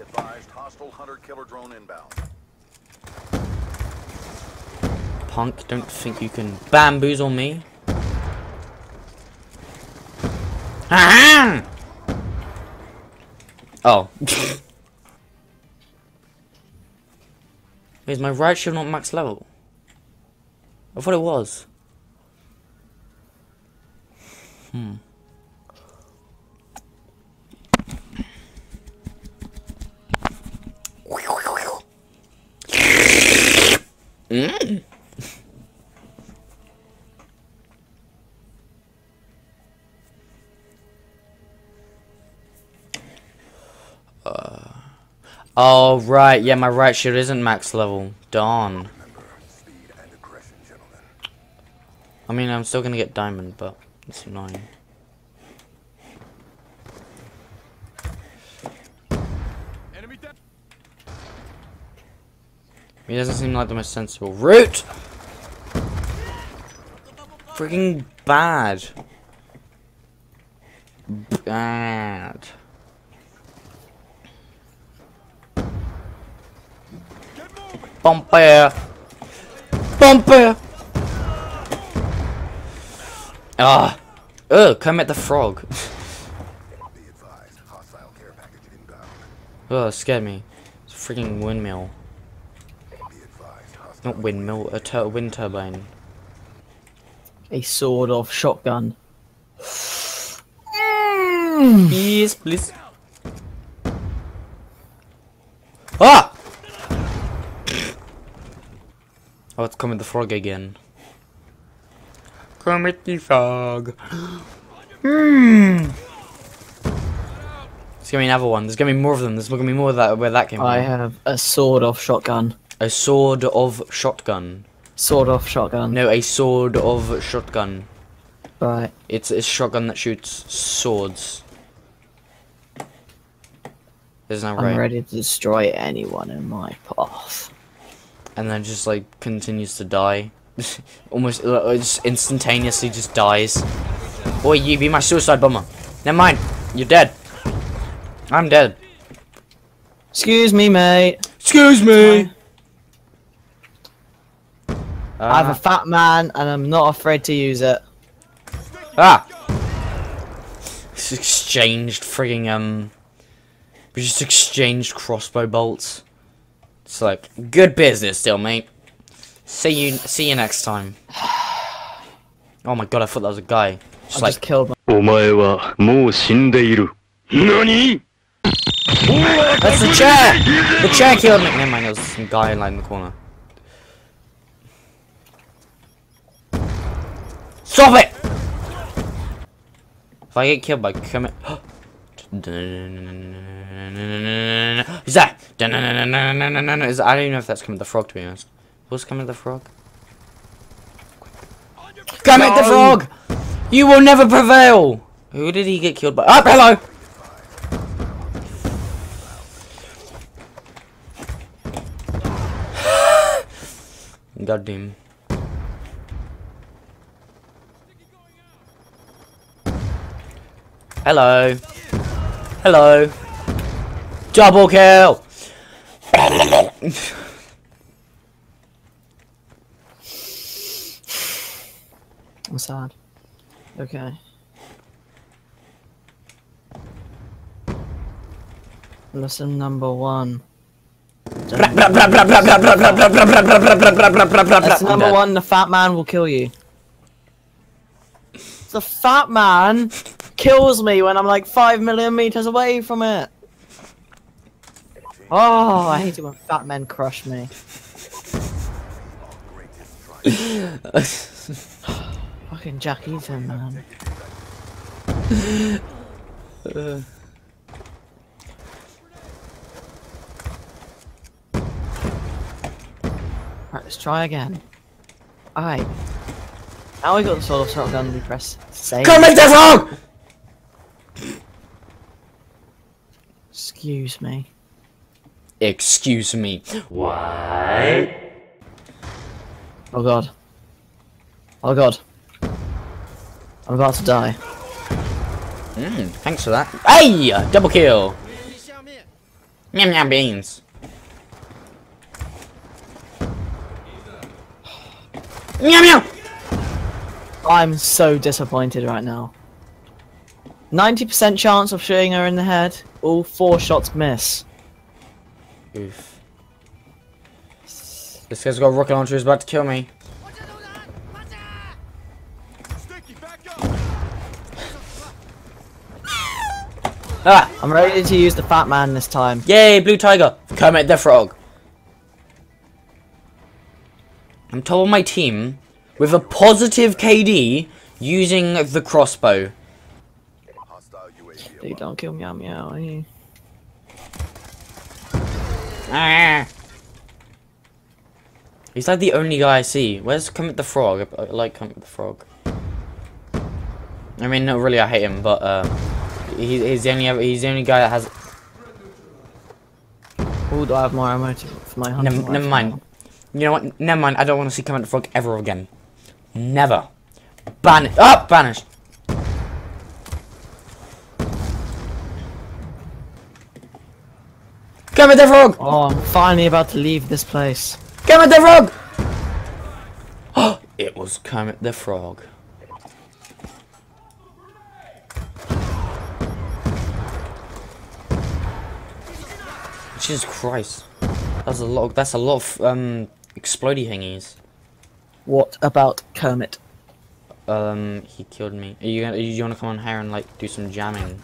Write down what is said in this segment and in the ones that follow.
Advised, hostile hunter-killer drone inbound. Punk, don't think you can bamboozle me. Ah! Oh. Is my right shield not max level? I thought it was. Hmm. Mm. Uh, oh right, yeah, my right shield isn't max level. Darn. I mean, I'm still gonna get diamond, but it's annoying. He doesn't seem like the most sensible route. Freaking bad. Bad. Bumper. Bumper. Ah. Ugh, come at the frog. Ugh, scared me. It's a freaking windmill. Be advised, hostile Not windmill, a tur wind turbine. A sword off shotgun. Yes, please. Ah! Oh, it's coming the frog again. Kermit the Frog. Hmm. There's gonna be another one. There's gonna be more of them. There's gonna be more of that where that came I from. have a sword off shotgun. A sword of shotgun. Sword of shotgun. No, a sword of shotgun. Right. It's a shotgun that shoots swords. Isn't that I'm right? ready to destroy anyone in my path. and then just like continues to die. Almost uh, just instantaneously just dies. Boy, you be my suicide bomber. Never mind, you're dead. I'm dead. Excuse me, mate. Excuse me. I have a fat man and I'm not afraid to use it. ah. Just exchanged frigging um. We just exchanged crossbow bolts. It's like good business, still, mate. See you. See you next time. Oh my god, I thought that was a guy. Just I like just killed my お前はもう死んでいる。何 That's the chair! The chair killed me! Never mind, there was some guy like in the corner. Stop it! If I get killed by Kermit... Is that? Is that? I don't even know if that's Kermit the Frog, to be honest. What's Kermit the Frog? The No. Frog! You will never prevail! Who did he get killed by? Oh, hello! God damn. Hello. Hello. Double kill. I'm sad. Okay. Lesson number one. Lesson number one, the fat man will kill you. The fat man kills me when I'm like five million meters away from it. Oh, I hate it when fat men crush me. Fucking Jack Ethan, man. Right, let's try again. Alright. Now we got the sword of shotgun, we press save. Kermit the Frog! Excuse me. Excuse me. What? Oh god. Oh god. I'm about to die. Mm, thanks for that. Hey! Double kill. Meow meow beans. Meow meow! I'm so disappointed right now. 90% chance of shooting her in the head. All four shots miss. Oof. This guy's got a rocket launcher, he's about to kill me. Ah! I'm ready to use the fat man this time. Yay, blue tiger! Kermit the Frog. I'm top of my team with a positive KD using the crossbow. UAV don't kill meow meow. eh? Ah. He's like the only guy I see. Where's Kermit the Frog? I, like Kermit the Frog. I mean, not really. I hate him, but uh, he, he's the only he's the only guy that has. Oh, do I have more ammo to, for my hunting Never, never mind. You know what? Never mind. I don't want to see Kermit the Frog ever again. Never. Ban. Oh, banished. Kermit the Frog. Oh, I'm finally about to leave this place. Kermit the Frog! Oh, it was Kermit the Frog. Jesus Christ. That's a lot that's a lot of um explodey thingies. What about Kermit? Um he killed me. Are you gonna you wanna come on here and like do some jamming?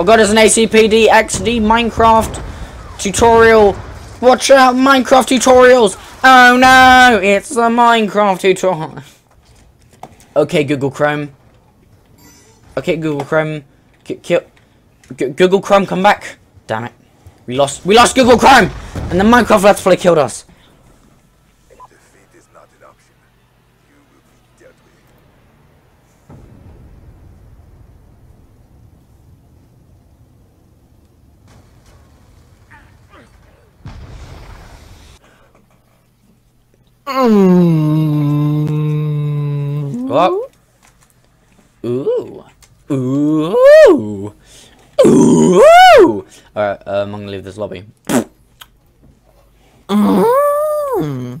Oh god, there's an ACPD XD Minecraft tutorial. Watch out, Minecraft tutorials. Oh no, it's a Minecraft tutorial. Okay, Google Chrome. Okay, Google Chrome. K kill. G Google Chrome, come back. Damn it. We lost. We lost Google Chrome, and the Minecraft Let's Play killed us. Defeat is not an option. You will be dealt with. Mm. What? Ooh. Ooh. Ooh. Alright, um, I'm gonna leave this lobby. Mm.